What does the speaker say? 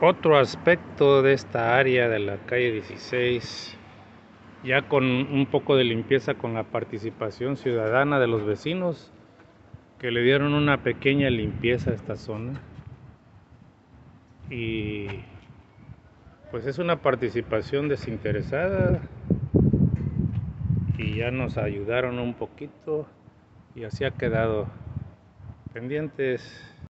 otro aspecto de esta área de la calle 16, ya con un poco de limpieza con la participación ciudadana de los vecinos que le dieron una pequeña limpieza a esta zona. Y pues es una participación desinteresada y ya nos ayudaron un poquito y así ha quedado pendientes